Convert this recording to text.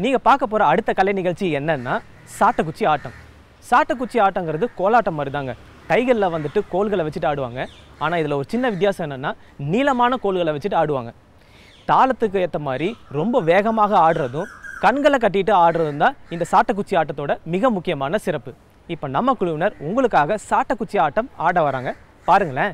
நீங்கள் பார்க்க போகிற அடுத்த கலை நிகழ்ச்சி என்னன்னா சாட்டக்குச்சி ஆட்டம். சாட்டக்குச்சி ஆட்டங்கிறது கோலாட்டம் மாதிரி தாங்க கைகளில் வந்துட்டு கோல்களை வச்சுட்டு ஆடுவாங்க. ஆனால் இதில் ஒரு சின்ன வித்தியாசம் என்னென்னா நீளமான கோல்களை வச்சுட்டு ஆடுவாங்க. தாளத்துக்கு ஏற்ற மாதிரி ரொம்ப வேகமாக ஆடுறதும் கண்களை கட்டிட்டு ஆடுறதும் தான் இந்த சாட்டக்குச்சி ஆட்டத்தோட மிக முக்கியமான சிறப்பு. இப்போ நம்ம குழுவினர் உங்களுக்காக சாட்டக்குச்சி ஆட்டம் ஆட வராங்க. பாருங்களேன்.